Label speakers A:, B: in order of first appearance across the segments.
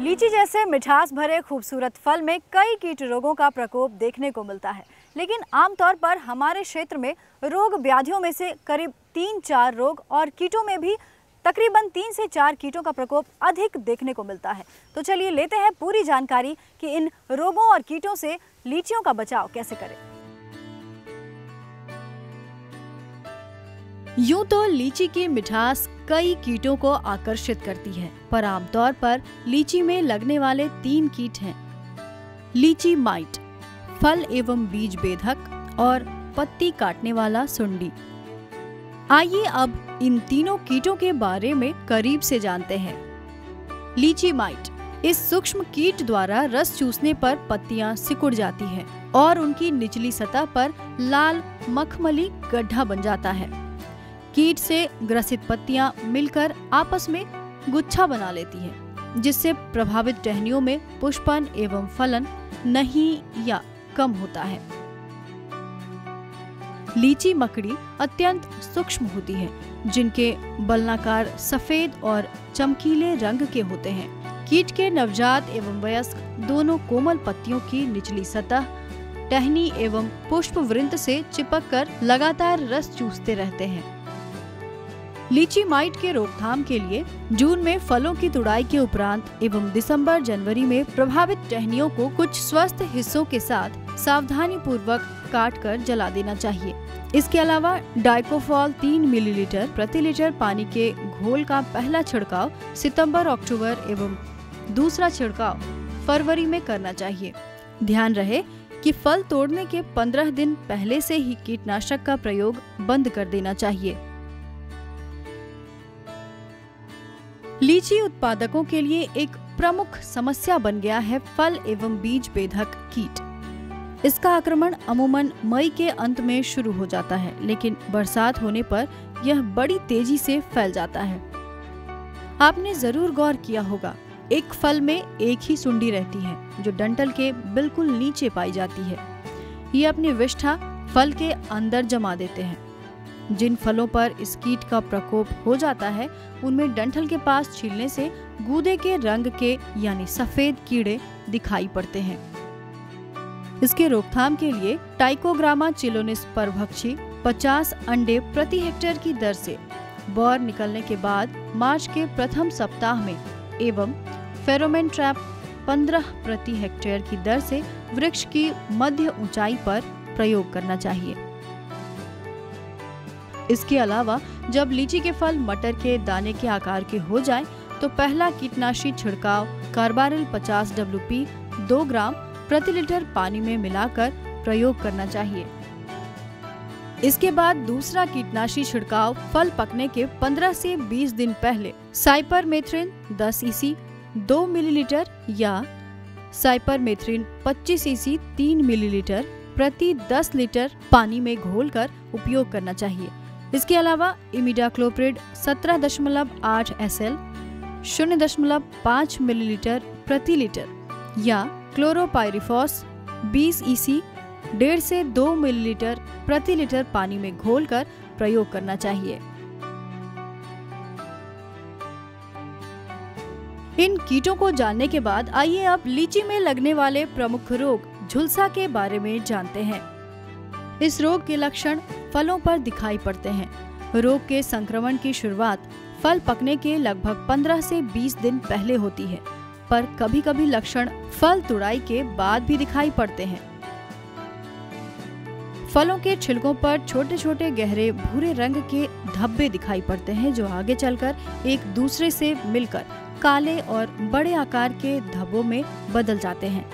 A: लीची जैसे मिठास भरे खूबसूरत फल में कई कीट रोगों का प्रकोप देखने को मिलता है। लेकिन आमतौर पर हमारे क्षेत्र में रोग व्याधियों में से करीब तीन चार रोग और कीटों में भी तकरीबन तीन से चार कीटों का प्रकोप अधिक देखने को मिलता है। तो चलिए लेते हैं पूरी जानकारी कि इन रोगों और कीटों से लीचियों का बचाव कैसे करें। यूँ तो लीची की मिठास कई कीटों को आकर्षित करती है, पर आमतौर पर लीची में लगने वाले तीन कीट हैं। लीची माइट, फल एवं बीज बेधक और पत्ती काटने वाला सुंडी। आइए अब इन तीनों कीटों के बारे में करीब से जानते हैं। लीची माइट, इस सूक्ष्म कीट द्वारा रस चूसने पर पत्तियाँ सिकुड़ जाती हैं और उनकी निचली सतह पर लाल मखमली गड्ढा बन जाता है। कीट से ग्रसित पत्तियाँ मिलकर आपस में गुच्छा बना लेती हैं, जिससे प्रभावित टहनियों में पुष्पन एवं फलन नहीं या कम होता है। लीची मकड़ी अत्यंत सूक्ष्म होती है जिनके बलनाकार सफ़ेद और चमकीले रंग के होते हैं। कीट के नवजात एवं वयस्क दोनों कोमल पत्तियों की निचली सतह टहनी एवं पुष्प वृंत से चिपक कर लगातार रस चूसते रहते हैं। लीची माइट के रोकथाम के लिए जून में फलों की तुड़ाई के उपरांत एवं दिसंबर, जनवरी में प्रभावित टहनियों को कुछ स्वस्थ हिस्सों के साथ सावधानी पूर्वक काट कर जला देना चाहिए। इसके अलावा डाइकोफॉल तीन मिलीलीटर प्रति लीटर पानी के घोल का पहला छिड़काव सितंबर, अक्टूबर एवं दूसरा छिड़काव फरवरी में करना चाहिए। ध्यान रहे कि फल तोड़ने के 15 दिन पहले से ही कीटनाशक का प्रयोग बंद कर देना चाहिए। लीची उत्पादकों के लिए एक प्रमुख समस्या बन गया है फल एवं बीज बेधक कीट। इसका आक्रमण अमूमन मई के अंत में शुरू हो जाता है, लेकिन बरसात होने पर यह बड़ी तेज़ी से फैल जाता है। आपने ज़रूर गौर किया होगा, एक फल में एक ही सुंडी रहती है, जो डंटल के बिल्कुल नीचे पाई जाती है। ये अपनी विष्ठा फल के अंदर जमा देते हैं। जिन फलों पर इस कीट का प्रकोप हो जाता है, उनमें डंठल के पास छीलने से गूदे के रंग के, यानी सफ़ेद कीड़े दिखाई पड़ते हैं। इसके रोकथाम के लिए टाइकोग्रामा चिलोनिस परभक्षी 50 अंडे प्रति हेक्टेयर की दर से, बौर निकलने के बाद मार्च के प्रथम सप्ताह में, एवं फेरोमेन ट्रैप 15 प्रति हेक्टेयर की दर से वृक्ष की मध्य ऊंचाई पर प्रयोग करना चाहिए। इसके अलावा, जब लीची के फल मटर के दाने के आकार के हो जाए तो पहला कीटनाशी छिड़काव कार्बारिल 50 डब्ल्यू दो ग्राम प्रति लीटर पानी में मिलाकर प्रयोग करना चाहिए। इसके बाद दूसरा कीटनाशी छिड़काव फल पकने के 15 से 20 दिन पहले साइपर मेथ्रिन 10 ईसी 2 मिलीलीटर या साइपर मेथ्रिन 25 ईसी 3 मिलीलीटर प्रति 10 लीटर पानी में घोलकर उपयोग करना चाहिए। इसके अलावा इमिडा क्लोप्रिड सत्रह दशमलव आठ एस एल शून्य दशमलव पाँच मिलीलीटर प्रति लीटर, या क्लोरोपायरिफॉस 20 ईसी डेढ़ से दो मिलीलीटर प्रति लीटर पानी में घोलकर प्रयोग करना चाहिए। इन कीटों को जानने के बाद आइए अब लीची में लगने वाले प्रमुख रोग, झुलसा के बारे में जानते हैं। इस रोग के लक्षण फलों पर दिखाई पड़ते हैं। रोग के संक्रमण की शुरुआत फल पकने के लगभग 15 से 20 दिन पहले होती है, पर कभी कभी लक्षण फल तुड़ाई के बाद भी दिखाई पड़ते हैं। फलों के छिलकों पर छोटे छोटे गहरे भूरे रंग के धब्बे दिखाई पड़ते हैं, जो आगे चलकर एक दूसरे से मिलकर काले और बड़े आकार के धब्बों में बदल जाते हैं।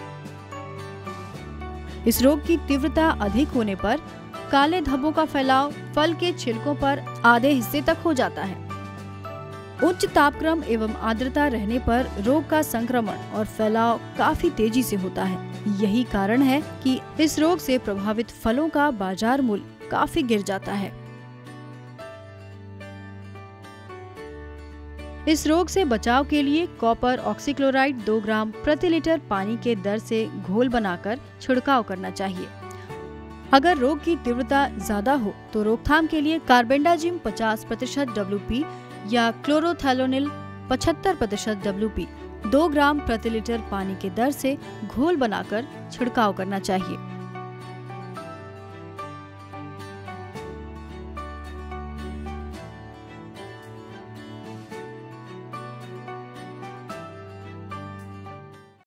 A: इस रोग की तीव्रता अधिक होने पर काले धब्बों का फैलाव फल के छिलकों पर आधे हिस्से तक हो जाता है। उच्च तापक्रम एवं आर्द्रता रहने पर रोग का संक्रमण और फैलाव काफ़ी तेज़ी से होता है। यही कारण है कि इस रोग से प्रभावित फलों का बाज़ार मूल्य काफ़ी गिर जाता है। इस रोग से बचाव के लिए कॉपर ऑक्सीक्लोराइड 2 ग्राम प्रति लीटर पानी के दर से घोल बनाकर छिड़काव करना चाहिए। अगर रोग की तीव्रता ज़्यादा हो तो रोकथाम के लिए कार्बेंडाजिम 50 प्रतिशत डब्ल्यू या क्लोरोथेलोनिल 75 प्रतिशत डब्ल्यू दो ग्राम प्रति लीटर पानी के दर से घोल बनाकर छिड़काव करना चाहिए।